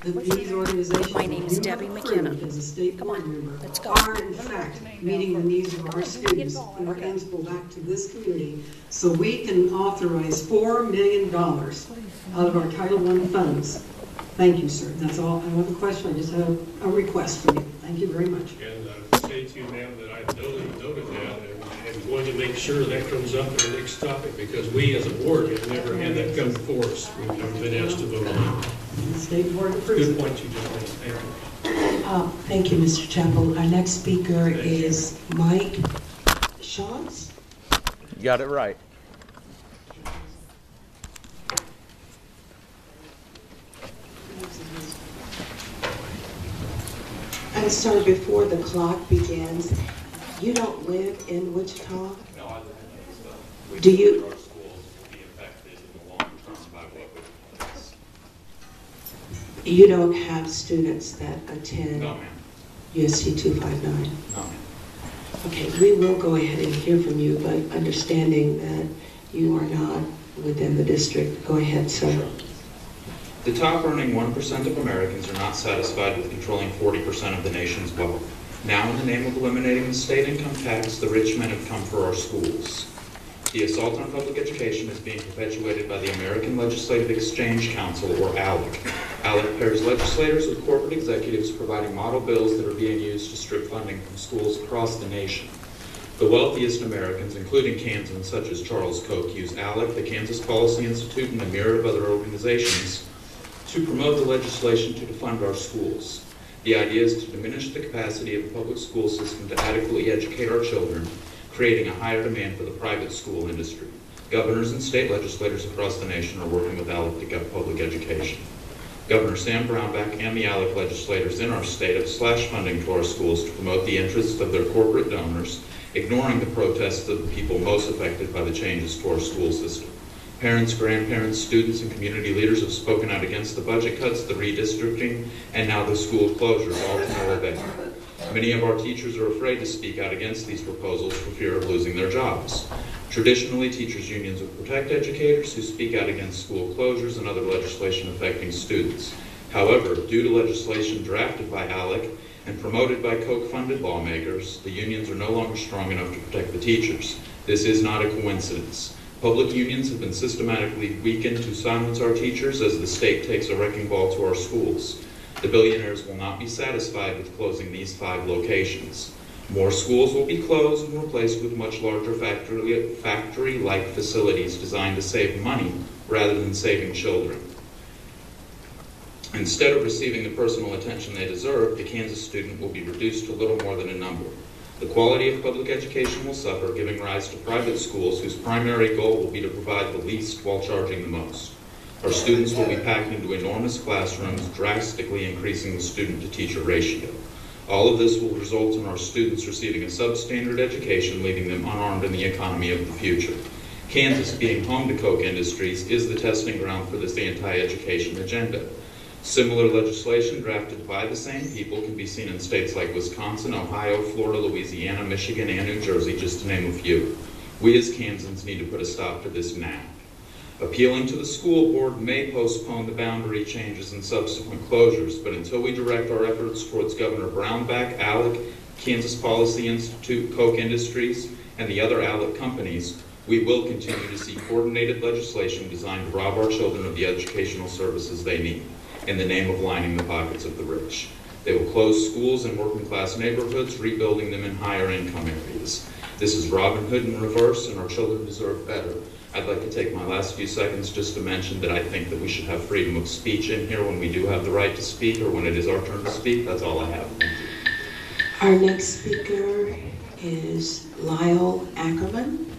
that these organizations. My name is you Debbie have McKenna. As a state Come on, member. let's go. Are in fact meeting the needs of our students. And our hands go back to this community. So we can authorize four million dollars out of our Title I funds. Thank you, sir. That's all. I don't have a question. I just have a request from you. Thank you very much. And uh, stay tuned, ma'am, that I've noted, noted that, and and going to make sure that comes up in the next topic, because we as a board have never had that come before us. We've never been asked to vote on it. State board approves Good it. point you just made, thank you. Uh, Thank you, Mr. Chapel. Our next speaker Thank you. is Mike Shawns. You got it right. And sir, before the clock begins, you don't live in Wichita? No, I live in. Do you- Our schools will be affected in the long term by what would pass. You don't have students that attend No, ma'am. USD 259? No, ma'am. Okay, we will go ahead and hear from you, but understanding that you are not within the district, go ahead, sir. The top earning 1% of Americans are not satisfied with controlling 40% of the nation's wealth. Now, in the name of eliminating the state income tax, the rich men have come for our schools. The assault on public education is being perpetuated by the American Legislative Exchange Council, or ALEC. ALEC pairs legislators with corporate executives providing model bills that are being used to strip funding from schools across the nation. The wealthiest Americans, including Kansans such as Charles Koch, use ALEC, the Kansas Policy Institute, and a myriad of other organizations to promote the legislation to defund our schools. The idea is to diminish the capacity of the public school system to adequately educate our children, creating a higher demand for the private school industry. Governors and state legislators across the nation are working with ALEC to gut public education. Governor Sam Brownback and the ALEC legislators in our state have slashed funding to our schools to promote the interests of their corporate donors, ignoring the protests of the people most affected by the changes to our school system. Parents, grandparents, students, and community leaders have spoken out against the budget cuts, the redistricting, and now the school closures, all to no avail. Many of our teachers are afraid to speak out against these proposals for fear of losing their jobs. Traditionally, teachers' unions would protect educators who speak out against school closures and other legislation affecting students. However, due to legislation drafted by ALEC and promoted by Koch-funded lawmakers, the unions are no longer strong enough to protect the teachers. This is not a coincidence. Public unions have been systematically weakened to silence our teachers as the state takes a wrecking ball to our schools. The billionaires will not be satisfied with closing these five locations. More schools will be closed and replaced with much larger factory, factory-like facilities designed to save money rather than saving children. Instead of receiving the personal attention they deserve, the Kansas student will be reduced to little more than a number. The quality of public education will suffer, giving rise to private schools whose primary goal will be to provide the least while charging the most. Our students will be packed into enormous classrooms, drastically increasing the student-to-teacher ratio. All of this will result in our students receiving a substandard education, leaving them unarmed in the economy of the future. Kansas, being home to Koch Industries, is the testing ground for this anti-education agenda. Similar legislation drafted by the same people can be seen in states like Wisconsin, Ohio, Florida, Louisiana, Michigan, and New Jersey, just to name a few. We as Kansans need to put a stop to this now. Appealing to the school board may postpone the boundary changes and subsequent closures, but until we direct our efforts towards Governor Brownback, ALEC, Kansas Policy Institute, Koch Industries, and the other ALEC companies, we will continue to see coordinated legislation designed to rob our children of the educational services they need in the name of lining the pockets of the rich. They will close schools in working class neighborhoods, rebuilding them in higher income areas. This is Robin Hood in reverse, and our children deserve better. I'd like to take my last few seconds just to mention that I think that we should have freedom of speech in here when we do have the right to speak or when it is our turn to speak. That's all I have. Our next speaker is Lyle Ackerman.